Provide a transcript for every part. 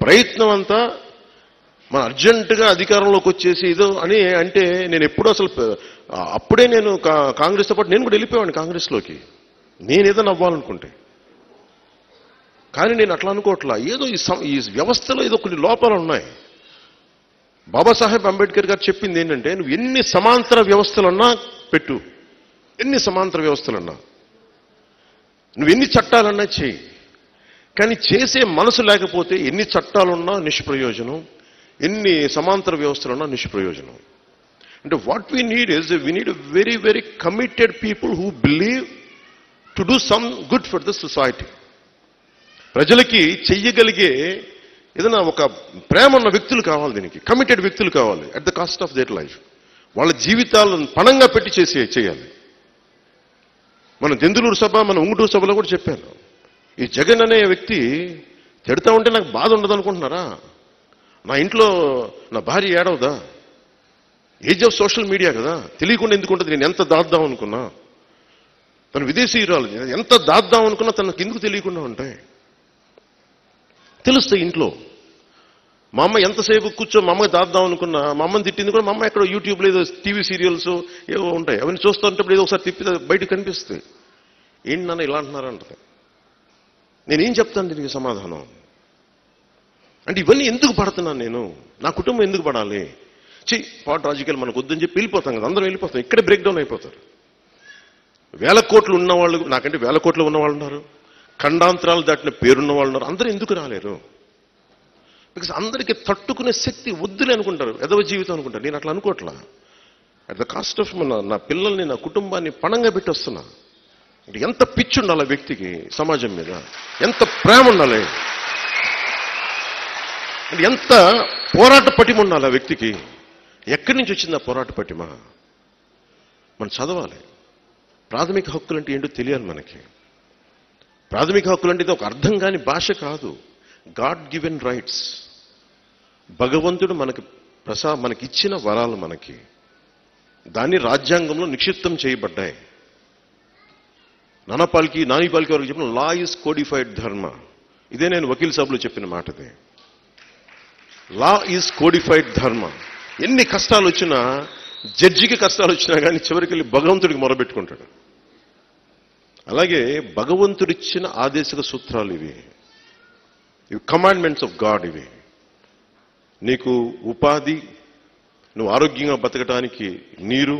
ప్రయత్నం అంతా మన అర్జెంటుగా అధికారంలోకి వచ్చేసి ఏదో అని అంటే నేను ఎప్పుడు అసలు అప్పుడే నేను కా- కాంగ్రెస్తో పాటు నేను కూడా వెళ్ళిపోయాను కాంగ్రెస్లోకి. నేను ఏదైనా అవ్వాలనుకుంటే కానీ నేను అట్లా అనుకోవట్లా. ఏదో ఈ సం- ఈ వ్యవస్థలో ఏదో కొన్ని లోపాలు ఉన్నాయి. బాబాసాహెబ్ అంబేద్కర్ గారు చెప్పింది ఏంటంటే నువ్వు ఎన్ని సమాంతర వ్యవస్థలున్నా పెట్టు. ఎన్ని సమాంతర వ్యవస్థలున్నా. నువ్వు ఎన్ని చట్టాలన్నా చేయి కానీ చేసే మనసు లేకపోతే ఎన్ని చట్టాలున్నా నిష్ప్రయోజనం ఎన్ని సమాంతర వ్యవస్థలున్నా నిష్ప్రయోజనం. అంటే what we need is we need very very committed people who believe to do some good for the society ప్రజలకి చెయ్యగలిగే ఏదైనా ఒక ప్రేమ ఉన్న వ్యక్తులు కావాలి దీనికి కమిటెడ్ వ్యక్తులు కావాలి at the cost of their life వాళ్ళ జీవితాలను పణంగా పెట్టి చేసి చేయాలి. మన దెందులూరు సభ మన ఉంగుటూరు సభలో కూడా చెప్పాను ఈ జగన్ అనే వ్యక్తి తిడతా ఉంటే నాకు బాధ ఉండదు అనుకుంటున్నారా నా ఇంట్లో నా భార్య ఏడవదా? ఏజ్ ఆఫ్ సోషల్ మీడియా కదా. తెలియకుండా ఎందుకు ఉంటుంది? నేను ఎంత దాద్దాం అనుకున్నా? తను విదేశీయురాలు ఎంత దాద్దాం అనుకున్నా తనకు ఎందుకు తెలియకుండా ఉంటాయి? తెలుస్తాయి ఇంట్లో. మా అమ్మ ఎంతసేపు కూర్చో మా అమ్మకి దాద్దాం అనుకున్నా మా అమ్మని తిట్టింది కూడా మా అమ్మ ఎక్కడ యూట్యూబ్లో ఏదో టీవీ సీరియల్స్ ఏవో ఉంటాయి. అవన్నీ చూస్తుంటే ఏదో ఒకసారి తిప్పి బయట కనిపిస్తాయి. ఏంటి నాన్న ఇలా అంటున్నారా అంటది నేనేం చెప్తాను దీనికి సమాధానం? అంటే ఇవన్నీ ఎందుకు పడుతున్నాను నేను? నా కుటుంబం ఎందుకు పడాలి? చి పాట రాజకీయాలు మనకు వద్దని చెప్పి వెళ్ళిపోతాం కదా అందరం వెళ్ళిపోతాం. ఇక్కడే బ్రేక్ డౌన్ అయిపోతారు. వేల కోట్లు ఉన్నవాళ్ళు నాకంటే వేల కోట్లు ఉన్నవాళ్ళు ఉన్నారు. ఖండాంతరాలు దాటిన పేరున్న వాళ్ళు ఉన్నారు. అందరూ ఎందుకు రాలేరు? బికాస్ అందరికీ తట్టుకునే శక్తి వద్దులే అనుకుంటారు. ఎదవ జీవితం అనుకుంటారు. నేను అట్లా అనుకోవట్లా. అట్ ద కాస్ట్ ఆఫ్ నా పిల్లల్ని నా కుటుంబాన్ని పణంగా పెట్టి వస్తున్నా. అంటే ఎంత పిచ్చి ఉండాలి ఆ వ్యక్తికి సమాజం మీద? ఎంత ప్రేమ ఉండాలి అంటే ఎంత పోరాట పటిమ ఉండాలి ఆ వ్యక్తికి? ఎక్కడి నుంచి వచ్చింది ఆ పోరాట పటిమ? మనం చదవాలి. ప్రాథమిక హక్కులు అంటే ఏంటో తెలియాలి మనకి. ప్రాథమిక హక్కులు అంటే ఇది ఒక అర్థం కాని భాష కాదు. God given rights. భగవంతుడు మనకి ప్రసా మనకి ఇచ్చిన వరాలు మనకి. దాన్ని రాజ్యాంగంలో నిక్షిప్తం చేయబడ్డాయి. నానాపాల్కి నానిపాల్కి వరకు చెప్పిన లా ఇస్ కోడిఫైడ్ ధర్మ. ఇదే నేను వకీల్ సభలో చెప్పిన మాటది. లా ఈజ్ కోడిఫైడ్ ధర్మ. ఎన్ని కష్టాలు వచ్చినా జడ్జికి కష్టాలు వచ్చినా కానీ చివరికి వెళ్ళి భగవంతుడికి మొరబెట్టుకుంటాడు. అలాగే భగవంతుడిచ్చిన ఆదేశక సూత్రాలు ఇవి. ఇవి కమాండ్మెంట్స్ ఆఫ్ గాడ్ ఇవి. నీకు ఉపాధి నువ్వు ఆరోగ్యంగా బతకడానికి నీరు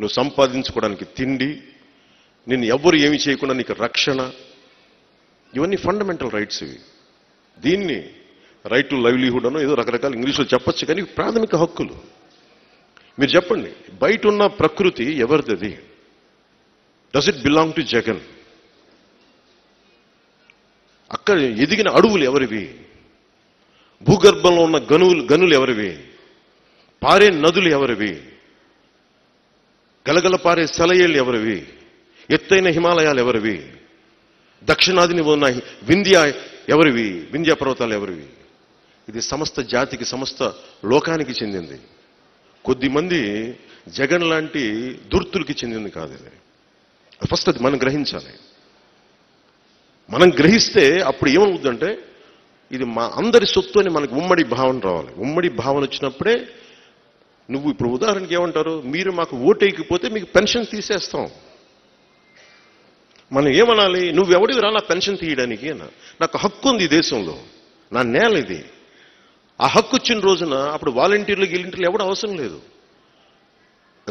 నువ్వు సంపాదించుకోవడానికి తిండి నిన్ను ఎవ్వరు ఏమి చేయకుండా నీకు రక్షణ. ఇవన్నీ ఫండమెంటల్ రైట్స్ ఇవి. దీన్ని రైట్ టు లైవ్లీహుడ్ అనో ఏదో రకరకాల ఇంగ్లీష్లో చెప్పొచ్చు కానీ ప్రాథమిక హక్కులు. మీరు చెప్పండి బయట ఉన్న ప్రకృతి ఎవరిది does it belong to Jagan? అక్కడ ఎదిగిన అడవులు ఎవరివి? భూగర్భంలో ఉన్న గనులు గనులు ఎవరివి? పారే నదులు ఎవరివి? గలగల పారే సెలయేళ్ళు ఎవరివి? ఎత్తైన హిమాలయాలు ఎవరివి? దక్షిణాదిని ఉన్న వింధ్య ఎవరివి? వింధ్య పర్వతాలు ఎవరివి? ఇది సమస్త జాతికి సమస్త లోకానికి చెందింది. కొద్దిమంది జగన్ లాంటి దుర్తులకి చెందింది కాదు ఇది. ఫస్ట్ అది మనం గ్రహించాలి. మనం గ్రహిస్తే అప్పుడు ఏమవుతుందంటే ఇది మా అందరి సొత్తు అని మనకు ఉమ్మడి భావన రావాలి. ఉమ్మడి భావన వచ్చినప్పుడే నువ్వు ఇప్పుడు ఉదాహరణకి ఏమంటారు? మీరు మాకు ఓటేయకపోతే మీకు పెన్షన్ తీసేస్తాం. మనం ఏమనాలి? నువ్వెవడివి రా నా పెన్షన్ తీయడానికి? అన్న. నాకు హక్కు ఉంది ఈ దేశంలో. నా నేల ఇది. ఆ హక్కు వచ్చిన రోజున అప్పుడు వాలంటీర్లు గిలింటీర్లు ఎవడు అవసరం లేదు.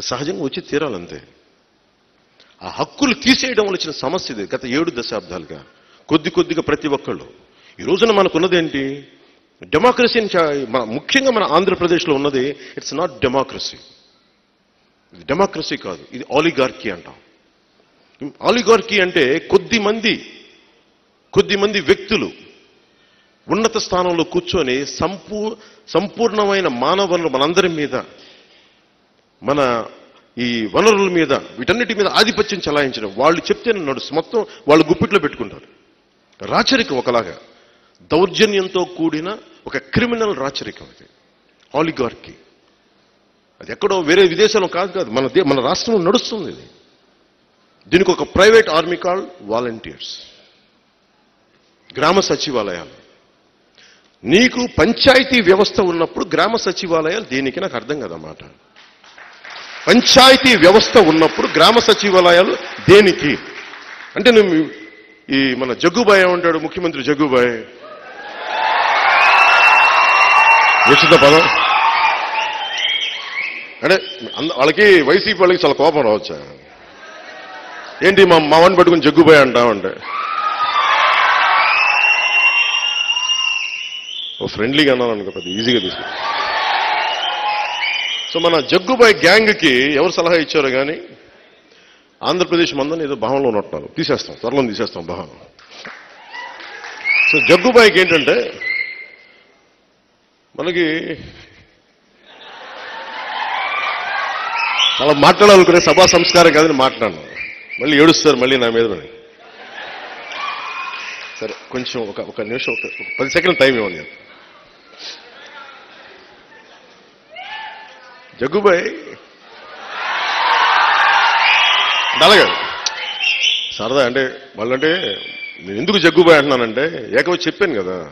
సహజంగా వచ్చి తీరాలంతే. ఆ హక్కులు తీసేయడం వల్ల వచ్చిన సమస్య ఇది గత ఏడు దశాబ్దాలుగా. కొద్ది కొద్దిగా ప్రతి ఒక్కళ్ళు. ఈ రోజున మనకున్నదేంటి? డెమోక్రసీని ముఖ్యంగా మన ఆంధ్రప్రదేశ్లో ఉన్నది ఇట్స్ నాట్ డెమోక్రసీ. ఇది డెమోక్రసీ కాదు ఇది ఆలిగార్కీ అంటాం. ఆలిగార్కీ అంటే కొద్ది మంది కొద్ది మంది వ్యక్తులు ఉన్నత స్థానంలో కూర్చొని సంపూ సంపూర్ణమైన మానవ వనరులు మనందరి మీద మన ఈ వనరుల మీద వీటన్నిటి మీద ఆధిపత్యం చలాయించడం. వాళ్ళు చెప్తే నడుస్తు మొత్తం వాళ్ళు గుప్పిట్లో పెట్టుకుంటారు. రాచరికం ఒకలాగా దౌర్జన్యంతో కూడిన ఒక క్రిమినల్ రాచరికం అది. ఆలిగార్కి. అది ఎక్కడో వేరే విదేశాల్లో కాదు కాదు మన దే- మన రాష్ట్రంలో నడుస్తుంది ఇది దీనికి ఒక ప్రైవేట్ ఆర్మీ కాల్ వాలంటీర్స్ గ్రామ సచివాలయాలు. నీకు పంచాయతీ వ్యవస్థ ఉన్నప్పుడు గ్రామ సచివాలయాలు దేనికి నాకు అర్థం కదన్నమాట. పంచాయతీ వ్యవస్థ ఉన్నప్పుడు గ్రామ సచివాలయాలు దేనికి? అంటే నువ్వు ఈ మన జగ్గుబాయ్ ఏమంటాడు? ముఖ్యమంత్రి జగ్గుబాయ్. విచిత పదం. అంటే వాళ్ళకి వైసీపీ వాళ్ళకి చాలా కోపం రావచ్చా? ఏంటి మా మావని పట్టుకుని జగ్గుబాయ్ అంటామంటే. ఓ ఫ్రెండ్లీగా అన్నాను అనుకో పెద్ద ఈజీగా తీసుకు. సో మన జగ్గుబాయ్ గ్యాంగ్కి ఎవరు సలహా ఇచ్చారో కానీ ఆంధ్రప్రదేశ్ మందని ఏదో భావంలో ఉన్నట్టున్నారు. తీసేస్తాం త్వరలో తీసేస్తాం భావం సో జగ్గుబాయికి ఏంటంటే మనకి చాలా మాట్లాడాలనుకునే సభా సంస్కారం కాదని మాట్లాడను. మళ్ళీ ఏడుస్తారు మళ్ళీ నా మీద సరే కొంచెం ఒక ఒక నిమిషం ఒక పది సెకండ్ టైం ఇవ్వండి. జగ్గుబాయ్. అంటే అలాగే. సరదా అంటే వాళ్ళంటే నేను ఎందుకు జగ్గుబాయ్ అంటున్నానంటే ఏకవ చెప్పాను కదా.